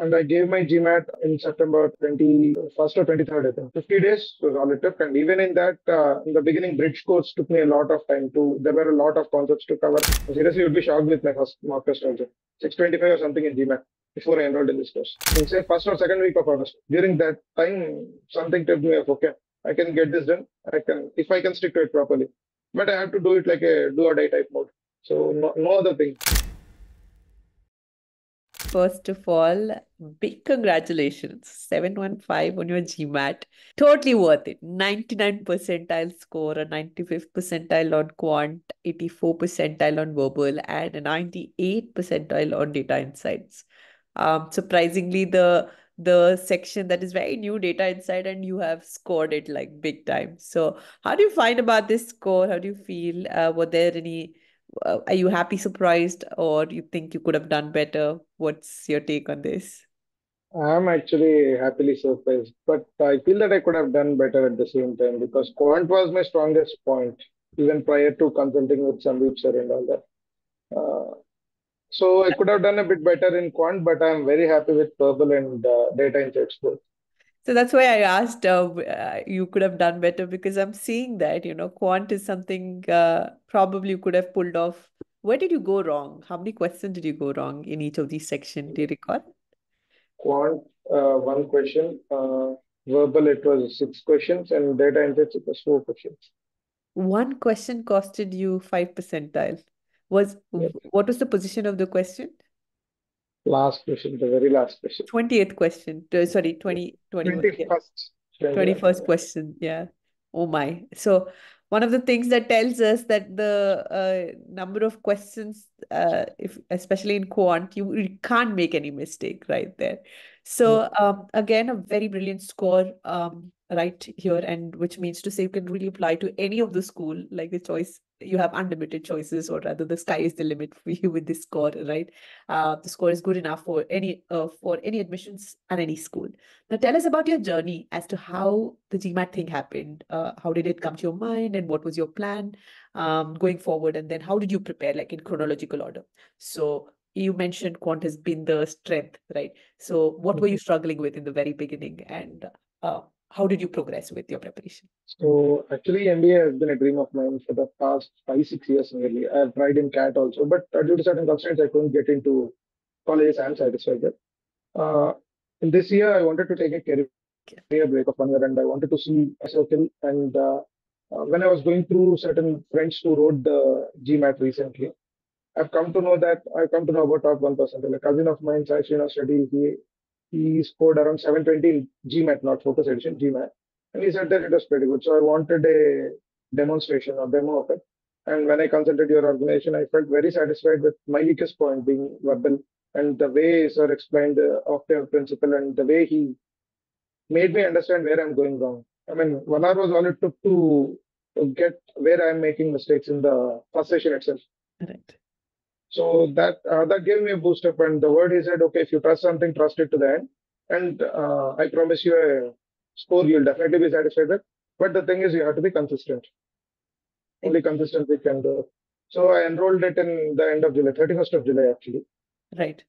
and I gave my GMAT in September 21st or 23rd, I think. 50 days was all it took. And even in that, uh, in the beginning, bridge course took me a lot of time to, there were a lot of concepts to cover. Seriously, you'd be shocked with my first mock test also. 625 or something in GMAT before I enrolled in this course. In say first or second week of August. During that time, something told me, of okay, I can get this done. I can, if I can stick to it properly. But I have to do it like a do or die type mode. So no, no other thing. First of all, big congratulations. 715 on your GMAT. Totally worth it. 99 percentile score, a 95th percentile on quant, 84 percentile on verbal, and a 98 percentile on data insights. Um, surprisingly, the the section that is very new data insight and you have scored it like big time so how do you find about this score how do you feel uh, were there any uh, are you happy surprised or you think you could have done better? What's your take on this? I'm actually happily surprised but i feel that i could have done better at the same time because quant was my strongest point even prior to consulting with Sandeep sir and all that. Uh, so I could have done a bit better in quant, but I'm very happy with verbal and uh, data insights both. So that's why I asked uh, uh, you could have done better because I'm seeing that, you know, quant is something uh, probably you could have pulled off. Where did you go wrong? How many questions did you go wrong in each of these sections? Do you recall? Quant, uh, one question. Uh, verbal, it was six questions, and data insights, it was four questions. One question costed you five percentile. Was Yep. what was the position of the question? Last question, the very last question. 20th question. Uh, sorry, 20, 21, yeah. 21st. 21st question. Yeah. Oh my. So one of the things that tells us that the uh, number of questions, uh, if especially in quant, you, you can't make any mistake right there. So um, again, a very brilliant score um, right here, and which means to say you can really apply to any of the school, like the choice you have unlimited choices or rather the sky is the limit for you with this score right? Uh, the score is good enough for any uh, for any admissions at any school. Now tell us about your journey as to how the gmat thing happened. Uh, how did it come to your mind and what was your plan um, going forward and then how did you prepare like in chronological order? So you mentioned quant has been the strength right? So what were you struggling with in the very beginning and uh, how did you progress with your preparation? So actually, MBA has been a dream of mine for the past five, six years nearly. I have tried in CAT also, but due to certain constraints, I couldn't get into colleges I'm satisfied with. Uh, in this year, I wanted to take a career, career break of one year and I wanted to see a circle. And uh, uh, when I was going through certain friends who wrote the GMAT recently, I've come to know that I've come to know about top 1%. A cousin of mine, Sai Srinath Reddy, he he scored around 720 GMAT, not focus edition, GMAT. And he said that it was pretty good. So I wanted a demonstration or demo of it. And when I consulted your organization, I felt very satisfied with my weakest point being verbal and the way sir explained the octave principle and the way he made me understand where I'm going wrong. I mean, one hour was all it took to, get where I'm making mistakes in the first session itself. Right. So that uh, that gave me a boost up. And the word he said, okay, if you trust something, trust it to the end. And uh, I promise you a score you'll definitely be satisfied with. But the thing is, you have to be consistent. Only consistency can do. So I enrolled it in the end of July, 31st of July, actually. Right.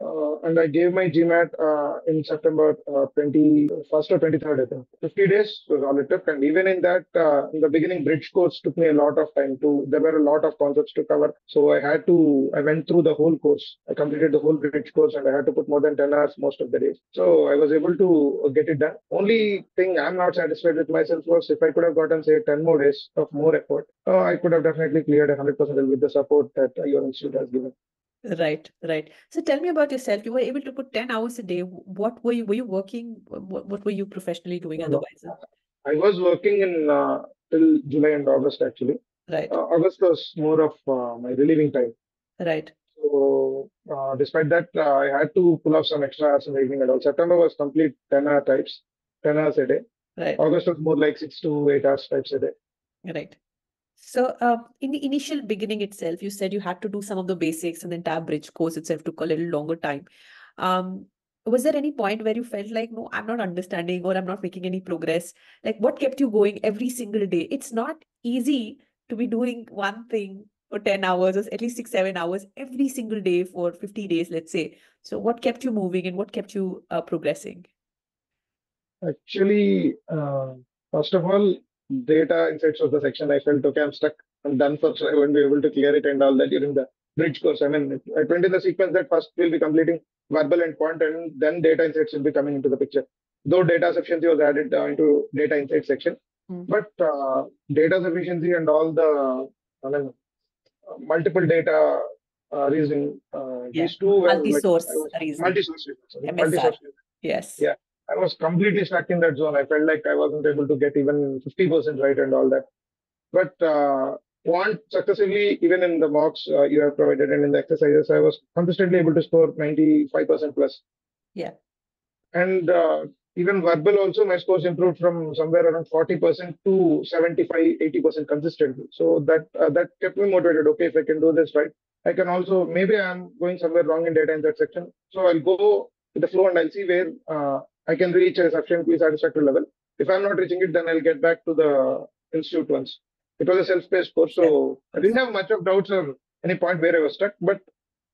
Uh, and I gave my GMAT uh, in September uh, 21st or 23rd, I think. 50 days was all it took. And even in that, uh, in the beginning, bridge course took me a lot of time to, there were a lot of concepts to cover. So I had to, I went through the whole course. I completed the whole bridge course and I had to put more than 10 hours most of the days. So I was able to get it done. Only thing I'm not satisfied with myself was if I could have gotten, say, 10 more days of more effort, uh, I could have definitely cleared 100% with the support that your institute has given. Right, right. So tell me about yourself. You were able to put 10 hours a day. What were you, were you working? What, what were you professionally doing otherwise? I was working in uh, till July and August actually. Right, Uh, August was more of uh, my relieving time. right, So uh, despite that, uh, I had to pull off some extra hours in the evening and all. September was complete 10 hour types, 10 hours a day. right, August was more like six to eight hours types a day. right. So, uh, in the initial beginning itself, you said you had to do some of the basics and the entire bridge course itself took a little longer time. Um, was there any point where you felt like, no, I'm not understanding or I'm not making any progress? Like, what kept you going every single day? It's not easy to be doing one thing for 10 hours or at least six, seven hours every single day for 50 days, let's say. So what kept you moving and what kept you uh, progressing? Actually, uh, first of all, data insights was the section I felt, okay, I'm stuck, I'm done for, so I won't be able to clear it and all that during the bridge course. I mean, I went in the sequence that first we'll be completing verbal and quant and then data insights will be coming into the picture. Though data sufficiency was added uh, into data insights section, Mhm. but uh, data sufficiency and all the I mean, uh, multiple data uh, reasoning, uh, Yeah. these two were like, Multi-source was- reasoning. multi-source reasoning, multi-source reasoning. Yes. Yeah. I was completely stuck in that zone. I felt like I wasn't able to get even 50% right and all that. But uh, quant successively, even in the mocks uh, you have provided and in the exercises, I was consistently able to score 95% plus. Yeah. And uh, even verbal also, my scores improved from somewhere around 40% to 75, 80% consistently. So that uh, that kept me motivated. Okay, if I can do this right, I can also, maybe I'm going somewhere wrong in data in that section. So I'll go with the flow and I'll see where uh, I can reach a sufficiently satisfactory level. If I'm not reaching it, then I'll get back to the institute once. It was a self-paced course, so I didn't have much of doubts or any point where I was stuck, but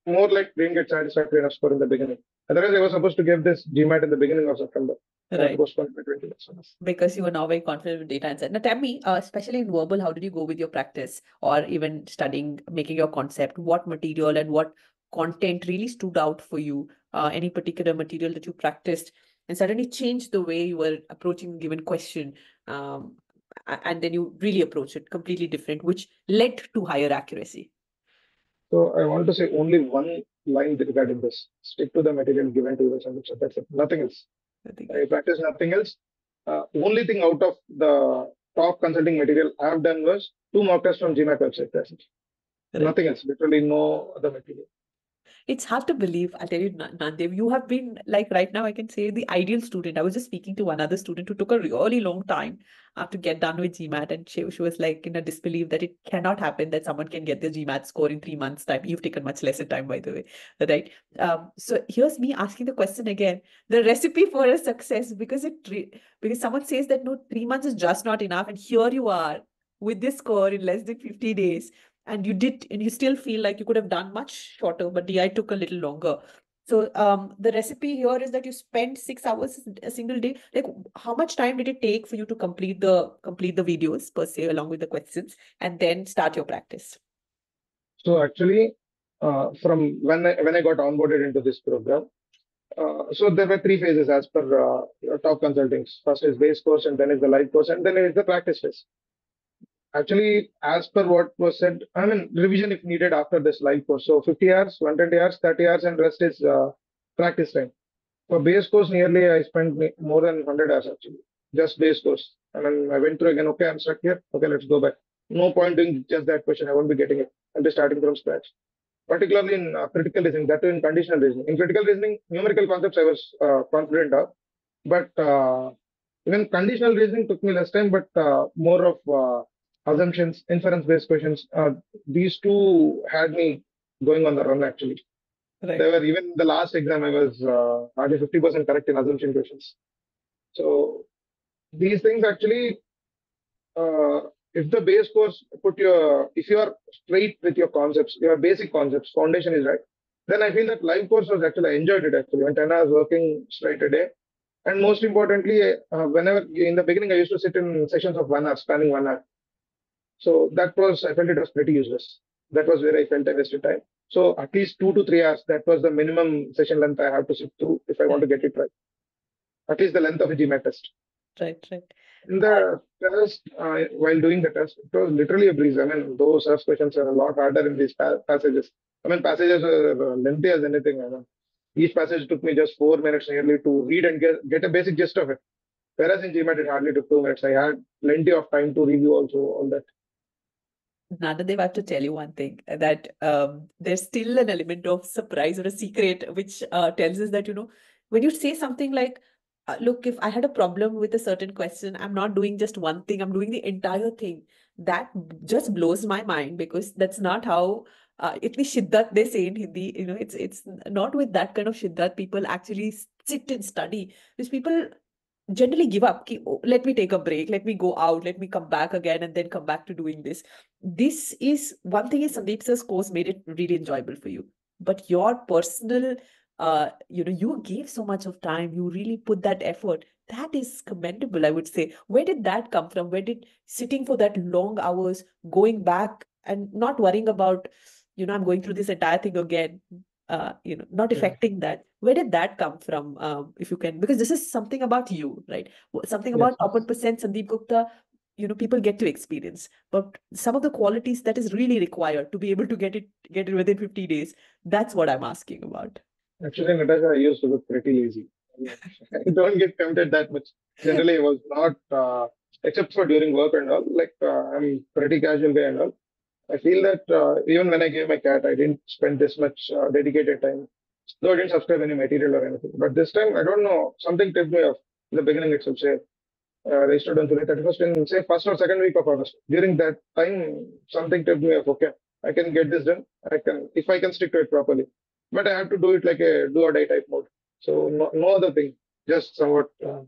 more like didn't get satisfactory enough score in the beginning. Otherwise, I was supposed to give this GMAT in the beginning of September. Right. postponed by 20 days. Because you were now very confident with data insight. Now tell me, uh, especially in verbal, how did you go with your practice or even studying, making your concept? What material and what content really stood out for you? Uh, any particular material that you practiced and suddenly change the way you were approaching a given question? Um, and then you really approach it completely different, which led to higher accuracy. So I want to say only one line regarding this. Stick to the material given to you. So that's it. Nothing else. I. I practice nothing else. Uh, only thing out of the top consulting material I have done was two mock tests from GMAT website. That's it. Right. Nothing else. Literally no other material. It's hard to believe. I'll tell you, Na- Gnandev, you have been like right now, I can say the ideal student. I was just speaking to one other student who took a really long time to get done with GMAT, and she, she was like in a disbelief that it cannot happen that someone can get their GMAT score in three months' time. You've taken much lesser time, by the way, right? Um, so here's me asking the question again: the recipe for a success, because it because someone says that no, three months is just not enough, and here you are with this score in less than 50 days and you did and you still feel like you could have done much shorter but di took a little longer so um the recipe here is that you spend six hours a single day like how much time did it take for you to complete the complete the videos per se along with the questions and then start your practice So actually, uh, from when I, when I got onboarded into this program, uh, so there were three phases as per uh, top consultings. First is base course, and then is the live course, and then is the practice phase. Actually, as per what was said, I mean revision if needed after this live course. So 50 hours, 120 hours, 30 hours, and rest is uh, practice time. For base course, nearly I spent more than 100 hours actually, just base course. And then I went through again. Okay, I'm stuck here. Okay, let's go back. No point doing just that question. I won't be getting it. I'll be starting from scratch. Particularly in uh, critical reasoning, that too in conditional reasoning. In critical reasoning, numerical concepts I was uh, confident of, but uh, even conditional reasoning took me less time, but uh, more of uh, assumptions, inference-based questions. Uh, these two had me going on the run actually. right They were even the last exam I was uh, hardly 50% correct in assumption questions. So these things actually, uh, if the base course put your, if you are straight with your concepts, your basic concepts, foundation is right, then I feel that live course was actually, I enjoyed it actually. When 10 hours working straight a day. And most importantly, uh, whenever in the beginning, I used to sit in sessions of one hour, spanning one hour. So that was, I felt it was pretty useless. That was where I felt I wasted time. So at least two to three hours, that was the minimum session length I have to sit through if I want to get it right. At least the length of a GMAT test. right right In the test, uh, while doing the test, it was literally a breeze. I mean, those first questions are a lot harder in these pa- passages. I mean, passages are lengthy as anything. I mean, each passage took me just four minutes nearly to read and get, get a basic gist of it. Whereas in GMAT, it hardly took two minutes. I had plenty of time to review also all that. Nanadev, I have to tell you one thing that um, there's still an element of surprise or a secret which uh, tells us that, you know, when you say something like, uh, look, if I had a problem with a certain question, I'm not doing just one thing, I'm doing the entire thing. That just blows my mind because that's not how, uh, least Shiddat they say in Hindi, you know, it's it's not with that kind of Shiddat people actually sit and study. Because people generally give up. Ki, "Oh, let me take a break. Let me go out. Let me come back again and then come back to doing this. This is one thing is Sandeep sir's course made it really enjoyable for you. But your personal, uh, you know, you gave so much of time. You really put that effort. That is commendable, I would say. Where did that come from? Where did sitting for that long hours, going back and not worrying about, you know, I'm going through this entire thing again, uh, you know, not Yeah. affecting that. Where did that come from? Um, if you can, because this is something about you, right? Wh- Something Yes. about top one percent Sandeep Gupta, you know, people get to experience. But some of the qualities that is really required to be able to get it get it within 50 days, that's what I'm asking about. Actually, Natasha, I used to look pretty lazy. I don't get tempted that much. Generally, I was not, uh, except for during work and all. Like uh, I'm pretty casual guy and all. I feel that uh, even when I gave my CAT, I didn't spend this much uh, dedicated time. Though I didn't subscribe any material or anything. But this time, I don't know. Something tipped me off in the beginning itself. Say, uh, registered on July 31st in say first or second week of August. During that time, something tipped me off. Okay, I can get this done. I can if I can stick to it properly. But I have to do it like a do or die type mode. So no, no other thing, just somewhat uh,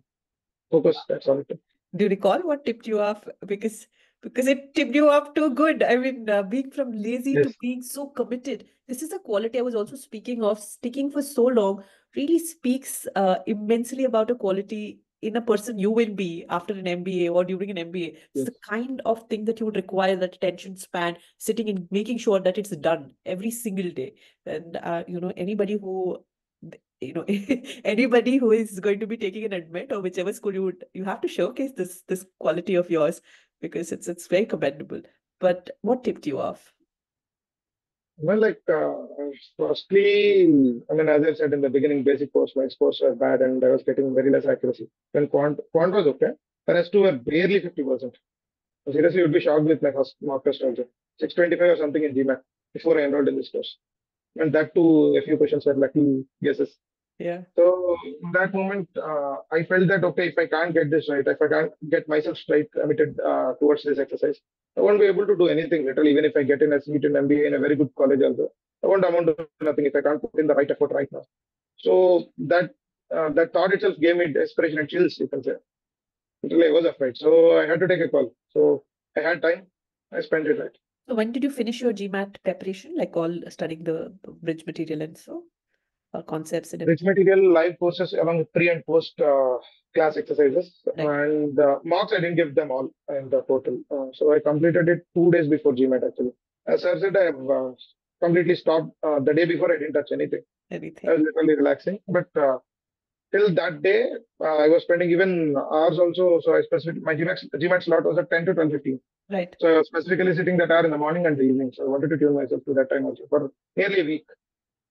focus. That's all. Do you recall what tipped you off? Because because it tipped you off too good. I mean, uh, being from lazy to being so committed. This is a quality I was also speaking of. Sticking for so long really speaks uh, immensely about a quality in a person you will be after an MBA or during an MBA. It's the kind of thing that you would require that attention span, sitting and making sure that it's done every single day. And uh, you know, anybody who you know anybody who is going to be taking an admit or whichever school you would you have to showcase this this quality of yours because it's it's very commendable but what tipped you off Well, like uh, firstly, I mean, as I said in the beginning, basic course, my scores were bad and I was getting very less accuracy. Then quant, quant was okay. The rest two were barely 50%. So seriously, you'd be shocked with my first mock test also. 625 or something in GMAT before I enrolled in this course. And that too, a few questions were lucky guesses. Yeah So in that moment, uh, I felt that okay, if I can't get this right, if I can't get myself straight committed uh, towards this exercise, I won't be able to do anything. Literally, even if I get in a seat in MBA in a very good college, also, I won't amount to nothing if I can't put in the right effort right now. So that uh, that thought itself gave me desperation and chills. You can say. Literally, I was afraid. So I had to take a call. So I had time. I spent it right. so when did you finish your gmat preparation like all studying the bridge material and so or concepts Bridge material live courses along with pre and post uh, class exercises Right. and uh, mocks I didn't give them all in the total. Uh, so I completed it two days before GMAT actually. As I said, I have uh, completely stopped uh, the day before. I didn't touch anything. anything I was literally relaxing. But uh, till that day, uh, I was spending even hours also. So I specific my GMAT GMAT slot was at 10 to 12 15. right So I was specifically sitting that hour in the morning and the evening. So I wanted to tune myself to that time also for nearly a week.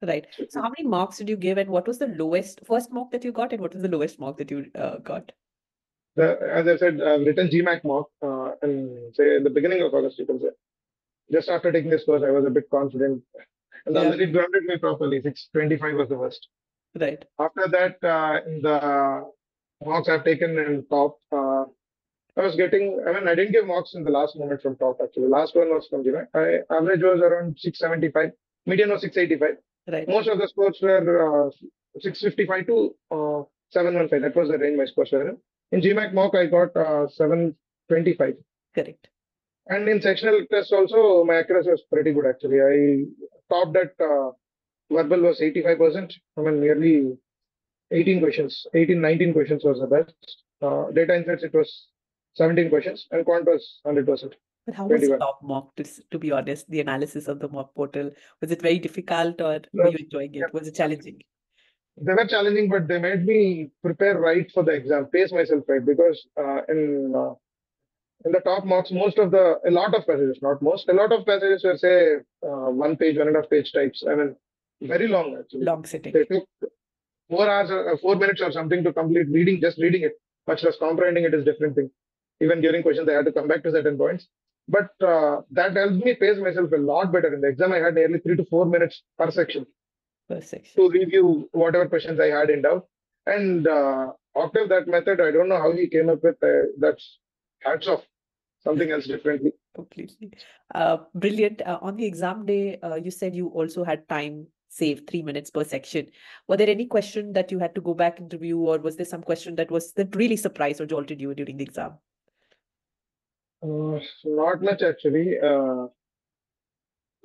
Right so how many mocks did you give and what was the lowest first mark that you got and what was the lowest mark that you uh, got The, as I said, I've written GMAT mock uh, and say in the beginning of August, you can say. Just after taking this course, I was a bit confident. And Yeah. it grounded me properly. 625 was the worst. right After that, uh, in the mocks I've taken in top, uh, I was getting, I mean, I didn't give mocks in the last moment from top actually. The Last one was from GMAC. I, average was around 675, median was 685. Right Most of the scores were uh, 655 to uh, 715. That was the range my scores were in. In GMAT mock, I got uh, 725. correct And in sectional test also, my accuracy was pretty good actually. I topped at uh, verbal was 85%. I mean, nearly 18 questions, 18, 19 questions was the best. Uh, data insights, it was 17 questions, and quant was 100%. But how was 21. top mock to, to be honest, the analysis of the mock portal? Was it very difficult or were you enjoying it? Was it challenging? They were challenging, but they made me prepare right for the exam, pace myself right, because uh, in uh, in the top mocks, most of the a lot of passages, not most, a lot of passages were say uh, one page, one and a half page types. I mean, very long actually. Long sitting. They took four hours, or four minutes or something to complete reading, just reading it. Much less comprehending it is different thing. Even during questions, I had to come back to certain points. But uh, that helped me pace myself a lot better. In the exam, I had nearly three to four minutes per section First section. to review whatever questions I had in doubt. And uh, Octave, that method, I don't know how he came up with. Uh, that's hats off. Something else differently. Completely. Uh, brilliant. Uh, on the exam day, uh, you said you also had time save three minutes per section. Were there any question that you had to go back and review, or was there some question that was that really surprised or jolted you during the exam? Uh, not much actually. Uh,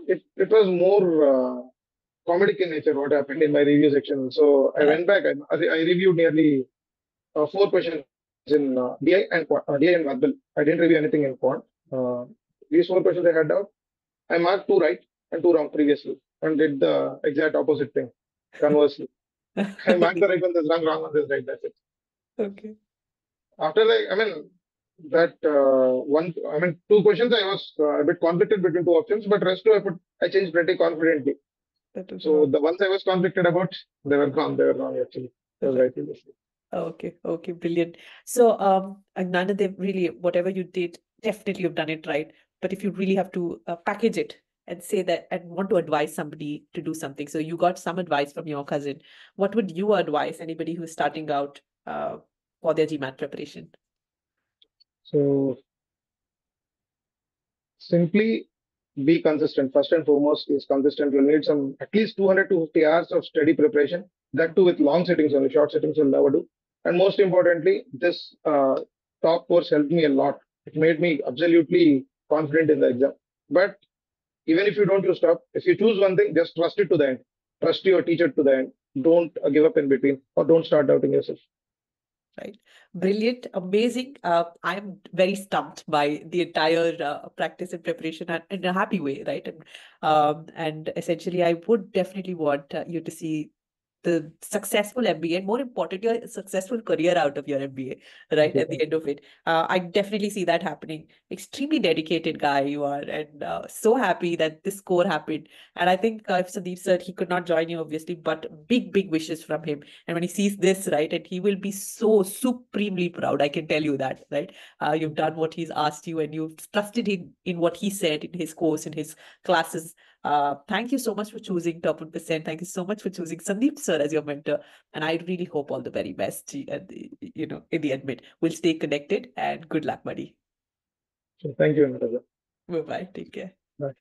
it it was more uh, comedic in nature. What happened in my review section? So I went back. I, I reviewed nearly uh, four questions in uh, DI and uh, DI and verbal. I didn't review anything in quant. Uh, these four questions I had out. I marked two right and two wrong previously, and did the exact opposite thing. Conversely, I marked the right one, this wrong, wrong one, this right. That's it. Okay. after like i mean that uh, one i mean two questions i was uh, a bit conflicted between two options but rest two i put i changed pretty confidently so the ones i was conflicted about they were gone they were wrong actually they were right. Okay, okay, brilliant. So, um, Agnanadev, really, whatever you did, definitely you've done it right. But if you really have to uh, package it and say that and want to advise somebody to do something, so you got some advice from your cousin, what would you advise anybody who's starting out uh, for their GMAT preparation? So simply be consistent. First and foremost is consistent. You'll need some at least 200 to 50 hours of steady preparation that too with long sittings only short sittings will never do. And most importantly this uh, top course helped me a lot. It made me absolutely confident in the exam. But even if you don't use top if you choose one thing just trust it to the end. Trust your teacher to the end. Don't give up in between or don't start doubting yourself Brilliant, amazing. Uh, I'm very stumped by the entire uh, practice and preparation and in a happy way, right? And um, and essentially, I would definitely want uh, you to see the successful MBA and more important, your successful career out of your MBA, right? At the end of it, uh, I definitely see that happening. Extremely dedicated guy you are, and uh, so happy that this score happened. And I think uh, if Sandeep said he could not join you, obviously, but big, big wishes from him. And when he sees this, right, and he will be so supremely proud. I can tell you that, right? Uh, you've done what he's asked you, and you've trusted in in what he said in his course, in his classes. Uh, thank you so much for choosing Top 1%. Thank you so much for choosing Sandeep sir as your mentor. And I really hope all the very best, you know, in the admit. We'll stay connected and good luck, buddy. so thank you Nataja. Bye bye. Take care. Bye.